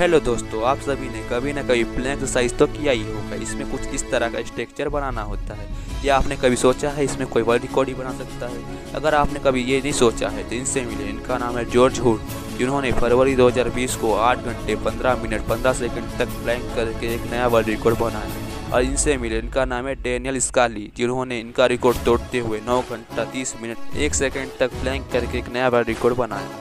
Hello दोस्तों, आप सभी ने कभी ना कभी प्लेन एक्सरसाइज तो किया ही होगा। इसमें कुछ इस तरह का स्ट्रक्चर बनाना होता है। या आपने कभी सोचा है इसमें कोई वर्ल्ड रिकॉर्ड ही बना सकता है? अगर आपने कभी ये नहीं सोचा है तो इनसे मिले। इनका नाम है जॉर्ज हुड जिन्होंने फरवरी 2020 को 8 घंटे 15 मिनट 15 सेकंड तक प्लैंक करके एक नया वर्ल्ड रिकॉर्ड बनाया। और इनसे मिले, इनका नाम है डेनियल स्काली जिन्होंने इनका रिकॉर्ड तोड़ते हुए 9 घंटा 30 मिनट, एक सेकंड तक प्लैंक करके एक नया वर्ल्ड रिकॉर्ड बनाया।